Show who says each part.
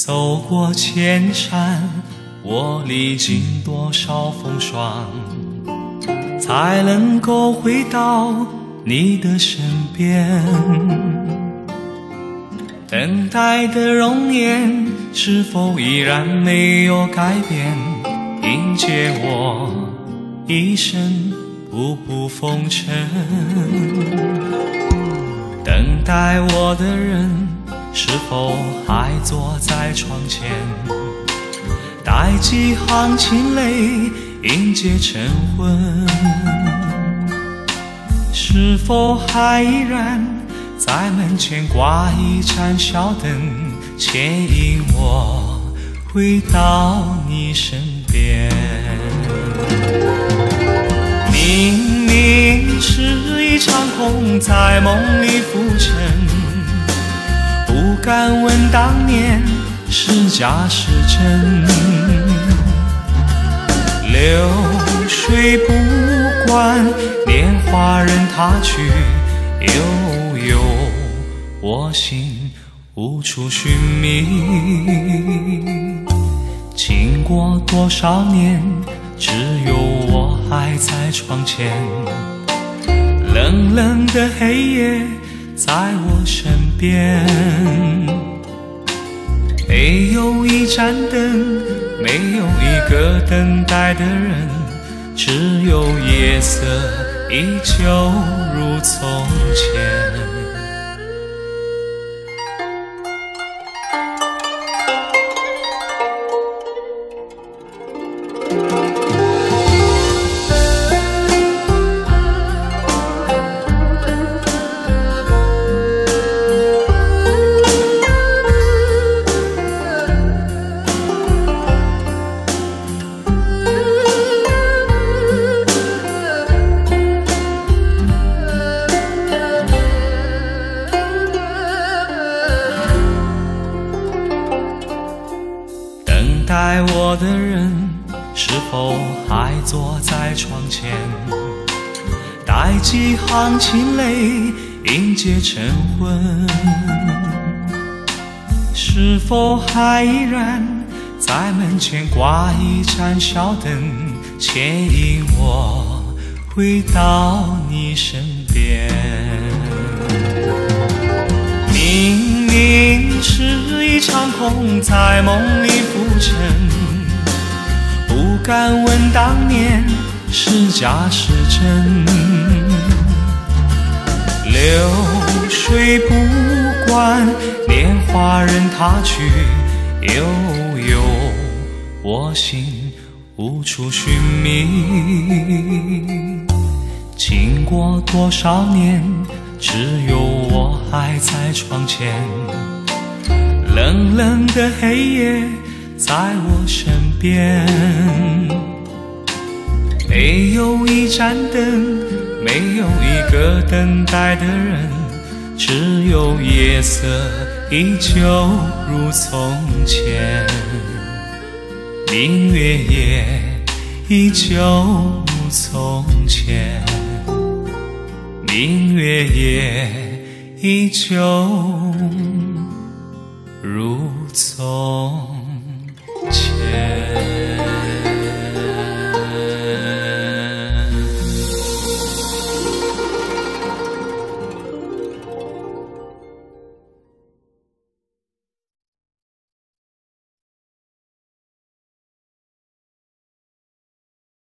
Speaker 1: 走过千山，我历经多少风霜，才能够回到你的身边？等待的容颜是否依然没有改变？迎接我一生步步风尘。等待我的人是否还坐在窗前？待几行清泪迎接晨昏？是否还依然在门前挂一盏小灯，牵引我回到你身边？明明是一场空，在梦里浮沉，不敢问当年是假是真。流水不管年华任它去，悠悠我心无处寻觅。经过多少年，只有我还在窗前。冷冷的黑夜在我身边，没有一盏灯，没有一个等待的人，只有夜色依旧如从前。爱我的人是否还坐在窗前？带几行清泪迎接晨昏？是否还依然在门前挂一盏小灯，牵引我回到你身边？明明是一场空，在梦里浮，敢问当年是假是真。流水不管年华任它去，悠悠我心无处寻觅。经过多少年，只有我还在窗前。冷冷的黑夜在我身边，没有一盏灯，没有一个等待的人，只有夜色依旧如从前。明月夜依旧如从前。明月夜依旧如从前。